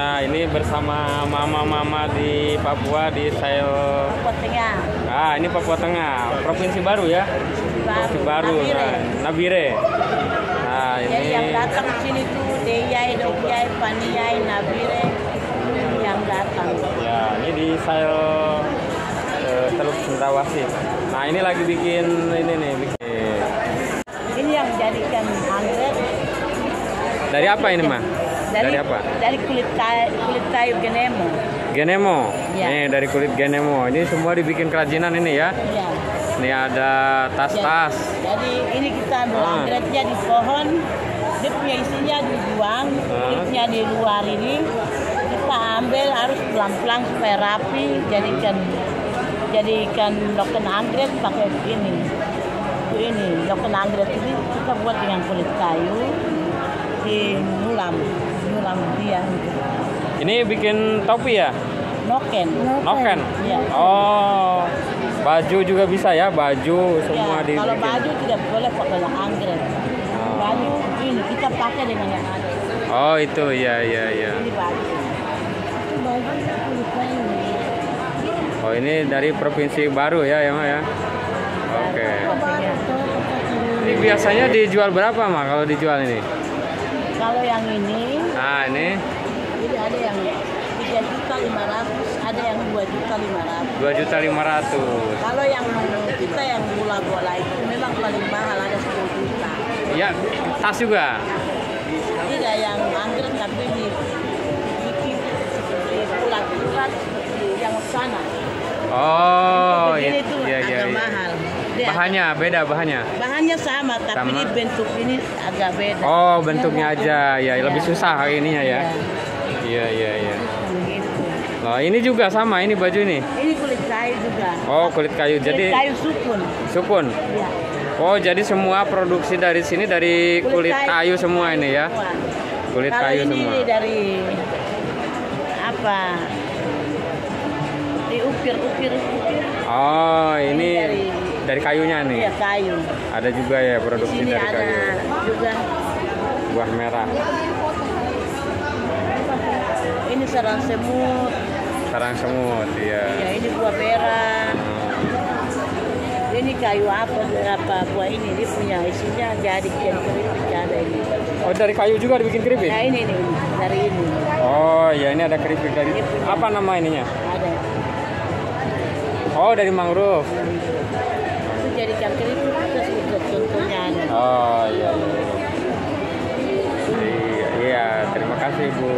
Nah, ini bersama mama-mama di Papua di Sail. Papua Tengah. Ah, ini Papua Tengah, provinsi baru ya. Provinsi baru. Nabire. Nah, Nabire. Nah, Jadi yang ini datang ke sini tuh Deyai, Dokyai, Paniai, Nabire yang datang. ya, ini di Sail eh, Teluk Cendrawasih. Nah, ini lagi bikin ini nih, bikin. Ini yang jadikan anggrek. Dari apa ini, mah? Dari, Dari apa? Dari kulit kayu, kulit kayu genemo. Genemo. Iya. Nih, dari kulit genemo. Ini semua dibikin kerajinan ini ya. Iya. Ini ada tas-tas. Jadi ini kita ambil Ah. anggreknya di pohon, dia punya isinya dibuang, Ah. kulitnya di luar ini. Kita ambil harus pelan-pelan supaya rapi, jadikan jadikan loken anggrek pakai ini. Ini loken anggrek ini kita buat dengan kulit kayu di nulam, nulam dia. Ini bikin topi ya? Noken. Noken. Iya. Oh, baju juga bisa ya, baju semua Ya, di. kalau baju tidak boleh pakai yang anggrek. Oh. Baju ini kita pakai dengan yang ada. Oh itu, ya ya ya. Ini baju. Oh ini dari provinsi baru ya, ya Ma ya. Oke. Ini biasanya dijual berapa mah kalau dijual ini? Kalau yang ini, Nah ini ini ada yang 3 juta 500, ada yang 2 juta 500. dua juta lima ratus. Kalau yang kita yang bola-bola itu memang paling mahal ada 10 juta. Ya tas juga. Tidak yang anggrek tapi di bikin seperti seperti yang sana. Oh iya iya iya. iya. Mahal. Dia Bahannya beda bahannya. Bahannya sama, tapi Sama. ini bentuk ini agak beda. Oh bentuknya aja ya Iya. lebih susah ininya ya. Iya, Iya iya iya. begitu. Nah ini juga sama ini baju ini. Ini kulit kayu juga. Oh kulit kayu Kulit jadi kayu sukun. sukun. Iya. Oh jadi semua produksi dari sini dari kulit kayu semua ini ya. semua. Kulit Kalau kayu ini semua. dari apa? Diukir-ukir ukir. Oh Ini ini dari- dari kayunya nih. Iya kayu. Ada juga ya Di produksi sini dari ada kayu. juga Buah merah. ini sarang semut. Sarang semut Ya iya. ini buah merah. Hmm. Ini kayu apa apa buah ini dia punya isinya jadi jadi keripik ada ini. Oh dari kayu juga dibikin keripik? Nah ini nih dari ini Oh ya ini ada keripik dari Ini punya. apa nama ininya? ada. Oh dari mangrove. Jadikan keripik terus itu contohnya. Oh iya. Iya, iya terima kasih Bu.